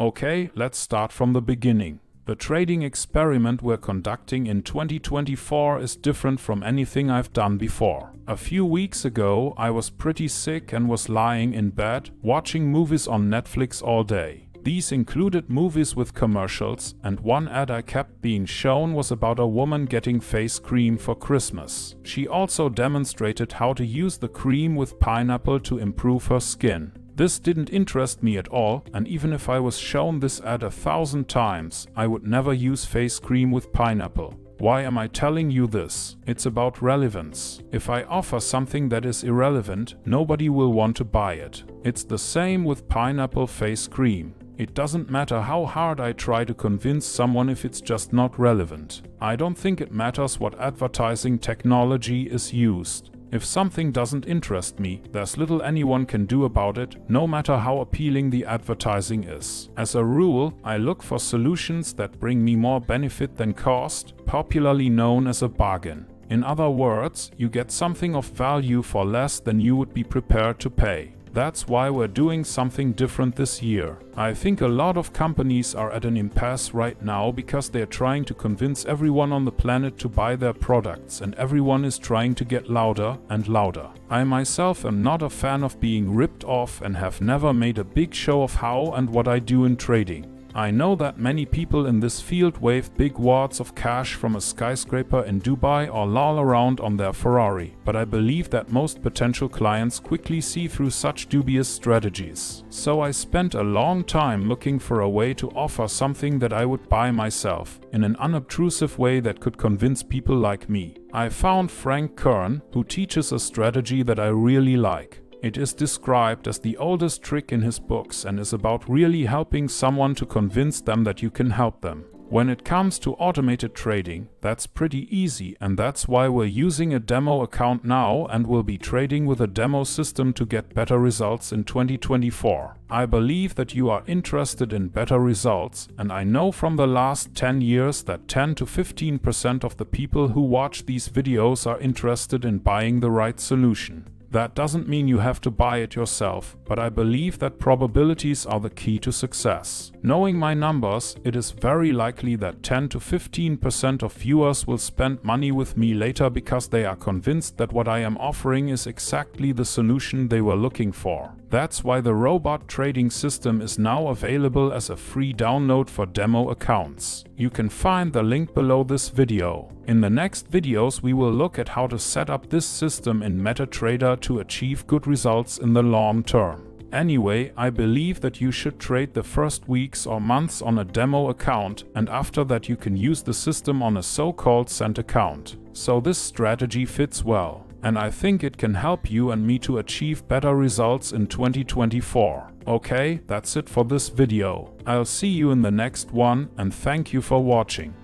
Okay, let's start from the beginning. The trading experiment we're conducting in 2024 is different from anything I've done before. A few weeks ago, I was pretty sick and was lying in bed, watching movies on Netflix all day. These included movies with commercials, and one ad I kept being shown was about a woman getting face cream for Christmas. She also demonstrated how to use the cream with pineapple to improve her skin. This didn't interest me at all, and even if I was shown this ad a thousand times, I would never use face cream with pineapple. Why am I telling you this? It's about relevance. If I offer something that is irrelevant, nobody will want to buy it. It's the same with pineapple face cream. It doesn't matter how hard I try to convince someone if it's just not relevant. I don't think it matters what advertising technology is used. If something doesn't interest me, there's little anyone can do about it, no matter how appealing the advertising is. As a rule, I look for solutions that bring me more benefit than cost, popularly known as a bargain. In other words, you get something of value for less than you would be prepared to pay. That's why we're doing something different this year. I think a lot of companies are at an impasse right now because they're trying to convince everyone on the planet to buy their products and everyone is trying to get louder and louder. I myself am not a fan of being ripped off and have never made a big show of how and what I do in trading. I know that many people in this field wave big wads of cash from a skyscraper in Dubai or loll around on their Ferrari, but I believe that most potential clients quickly see through such dubious strategies. So I spent a long time looking for a way to offer something that I would buy myself, in an unobtrusive way that could convince people like me. I found Frank Kern, who teaches a strategy that I really like. It is described as the oldest trick in his books and is about really helping someone to convince them that you can help them. When it comes to automated trading, that's pretty easy and that's why we're using a demo account now and will be trading with a demo system to get better results in 2024. I believe that you are interested in better results and I know from the last 10 years that 10 to 15% of the people who watch these videos are interested in buying the right solution. That doesn't mean you have to buy it yourself, but I believe that probabilities are the key to success. Knowing my numbers, it is very likely that 10 to 15% of viewers will spend money with me later because they are convinced that what I am offering is exactly the solution they were looking for. That's why the robot trading system is now available as a free download for demo accounts. You can find the link below this video. In the next videos we will look at how to set up this system in MetaTrader to achieve good results in the long term. Anyway, I believe that you should trade the first weeks or months on a demo account and after that you can use the system on a so-called cent account. So this strategy fits well and I think it can help you and me to achieve better results in 2024. Okay, that's it for this video. I'll see you in the next one and thank you for watching.